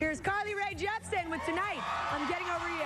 Here's Carly Rae Jepsen with Tonight I'm Getting Over you.